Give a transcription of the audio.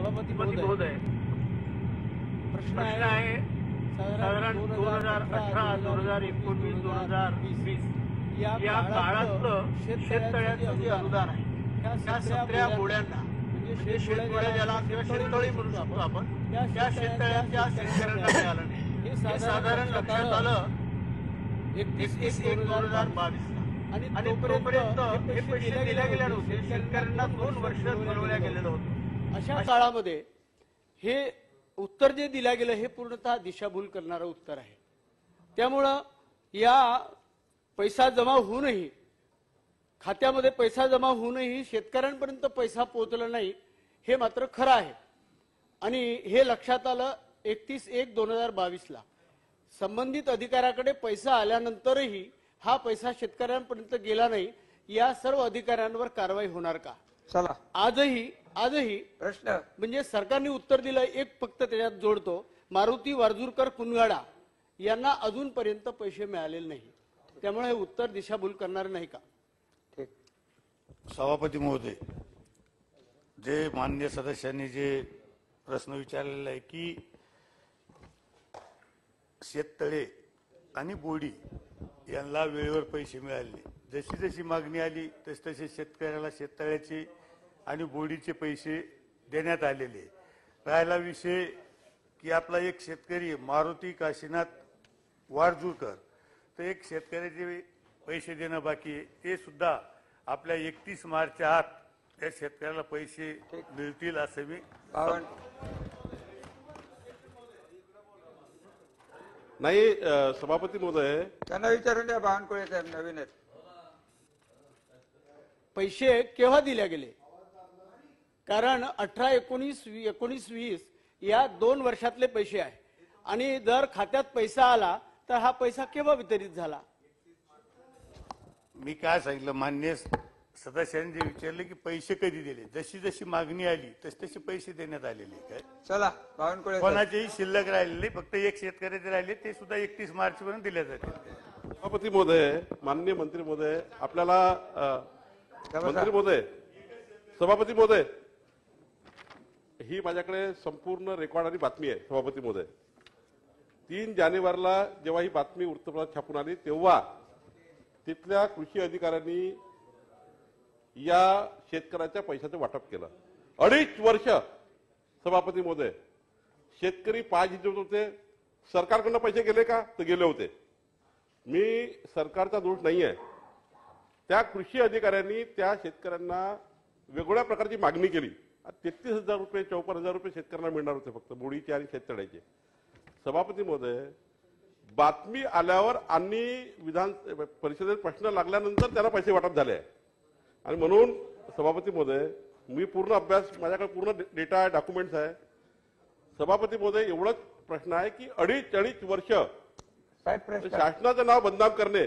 सभापती महोदय प्रश्न आहे साधारण दोन हजार अठरा दोन हजार एकोणवीस दोन हजार वीस. या काळातलं शेततळ्याचं जे अनुदान आहे त्या सत्र्या बोड्यांना म्हणजे शेततळ्या ज्याला किंवा शेततळी म्हणू शकतो आपण त्या शेततळ्यांच्या शेतकऱ्यांना मिळालं नाही. हे साधारण लक्षात आलं. एकतीस एक दोन हजार बावीस. आणि तोपर्यंत हे पैसे दिले गेले नव्हते. शेतकऱ्यांना दोन वर्ष मिळवल्या गेलेलं होतं अशा काळामध्ये हे उत्तर जे दिलं गेलं हे पूर्णतः दिशाभूल करणारं उत्तर आहे. त्यामुळं या पैसा जमा होऊनही खात्यामध्ये पैसा जमा होऊनही शेतकऱ्यांपर्यंत पैसा पोहोचला नाही हे मात्र खरं आहे. आणि हे लक्षात आलं एकतीस एक दोन हजार बावीसला. संबंधित अधिकाऱ्याकडे पैसा आल्यानंतरही हा पैसा शेतकऱ्यांपर्यंत गेला नाही या सर्व अधिकाऱ्यांवर कारवाई होणार का? चला. आजही आजही प्रश्न. म्हणजे सरकारने उत्तर दिलं एक फक्त त्याच्यात जोडतो मारुती वारजूरकर कुनगाडा यांना अजूनपर्यंत पैसे मिळालेले नाही. त्यामुळे हे उत्तर दिशाभूल करणार नाही का? ठीक. सभापती महोदय जे मान्य सदस्यांनी जे प्रश्न विचारलेला आहे की शेततळे आणि बोडी यांना वेळेवर पैसे मिळाले. जशी जशी मागणी आली तस तसे शेतकऱ्याला शेततळ्याचे आणि बोडीचे पैसे देण्यात आलेले. राहिला विषय की आपला एक शेतकरी मारुती काशीनाथ वारजूरकर तर एक शेतकऱ्याचे पैसे देणं बाकी आहे. ते सुद्धा आपल्या एकतीस मार्चच्या आत त्या शेतकऱ्याला पैसे मिळतील असं मी नाही सभापती महोदय. त्यांना विचारून द्या बावनकुळे साहेब नवीन आहेत. पैसे केव्हा दिले गेले? कारण अठरा एकोणीस एकोणीस वीस या दोन वर्षातले पैसे आहे. आणि जर खात्यात पैसा आला तर हा पैसा केव्हा वितरित झाला? मी काय सांगितलं? मान्य सदस्यांनी जे विचारले की पैसे कधी दिले? जशी जशी मागणी आली तस तसे पैसे देण्यात आलेले काय? चला बावनकुळे कोणाचेही शिल्लक राहिलेले फक्त एक शेतकऱ्याचे राहिले ते सुद्धा एकतीस मार्च पर्यंत दिले जातील. सभापती महोदय माननीय मंत्री महोदय आपल्याला अ, मंत्री महोदय सभापती महोदय ही माझ्याकडे संपूर्ण रेकॉर्ड आणि बातमी आहे सभापती महोदय तीन जानेवारीला जेव्हा ही बातमी वृत्तपत्रात छापून आली तेव्हा तिथल्या कृषी अधिकाऱ्यांनी या शेतकऱ्याच्या पैशाचं वाटप केलं. अडीच वर्ष सभापती महोदय शेतकरी पाय झिजवत होते. सरकारकडनं पैसे गेले का? तर गेले होते. मी सरकारचा दोष नाही आहे त्या कृषी अधिकाऱ्यांनी त्या शेतकऱ्यांना वेगवेगळ्या प्रकारची मागणी केली. तेहतीस हजार रुपये चौपन्न हजार रुपये शेतकऱ्यांना मिळणार होते फक्त बोडीचे आणि शेततळ्याचे. सभापती महोदय बातमी आल्यावर आणि विधान परिषदेत प्रश्न लागल्यानंतर त्यांना पैसे वाटप झाले. आणि म्हणून सभापती महोदय मी पूर्ण अभ्यास माझ्याकडे पूर्ण डेटा आहे डॉक्युमेंट्स आहे. सभापती महोदय एवढंच प्रश्न आहे की अडीच अडीच वर्ष शासनाचं नाव बदनाम करणे